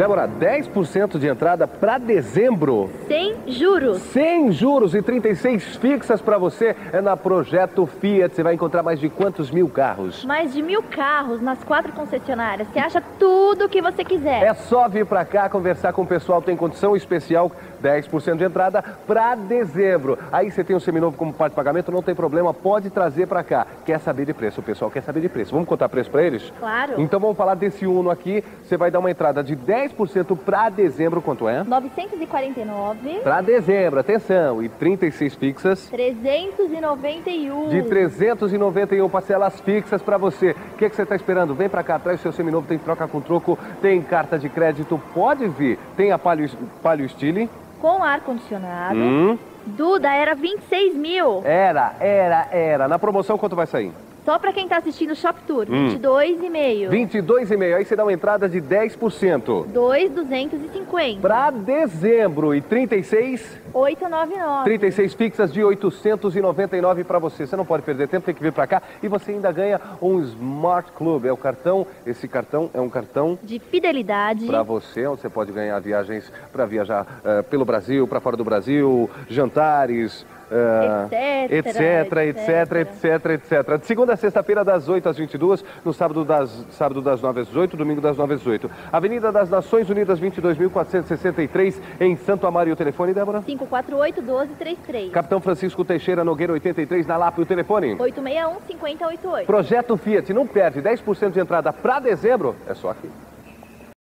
Débora, 10% de entrada para dezembro. Sem juros. Sem juros e 36 fixas para você. É na Projeto Fiat. Você vai encontrar mais de quantos mil carros? Mais de mil carros nas quatro concessionárias. Você acha tudo o que você quiser. É só vir para cá conversar com o pessoal. Tem condição especial, 10% de entrada para dezembro. Aí você tem o seminovo como parte de pagamento, não tem problema, pode trazer para cá. Quer saber de preço? O pessoal quer saber de preço. Vamos contar preço para eles? Claro. Então vamos falar desse Uno aqui. Você vai dar uma entrada de 10% para dezembro. Quanto é? 949. Para dezembro, atenção. E 36 fixas. 391. De 391 parcelas fixas para você. O que, que você está esperando? Vem para cá, traz o seu seminovo, tem troca com troco, tem carta de crédito, pode vir. Tem a Palio, Palio Stile. Com ar-condicionado. Hum. Duda, era 26 mil. Era, era, era. Na promoção quanto vai sair? Só para quem tá assistindo o Shop Tour, Hum. 22,5. 22,5. Aí você dá uma entrada de 10%. 2,250. Para dezembro e 36, 899. 36 fixas de 899 para você. Você não pode perder tempo, tem que vir para cá e você ainda ganha um Smart Club. É o cartão, esse cartão é um cartão De fidelidade. para você, onde você pode ganhar viagens para viajar eh, pelo Brasil, para fora do Brasil, jantares, eh, Etc, etc, etc, etc, etc. De segunda a sexta-feira, das 8 às 22, no sábado das, sábado das 9 às 18, domingo das 9 às 18. Avenida das Nações Unidas, 22.463, em Santo Amaro. E o telefone, Débora? 548 1233. Capitão Francisco Teixeira Nogueira, 83, na Lapa. E o telefone? 861 5088. Projeto Fiat, não perde 10% de entrada para dezembro, é só aqui.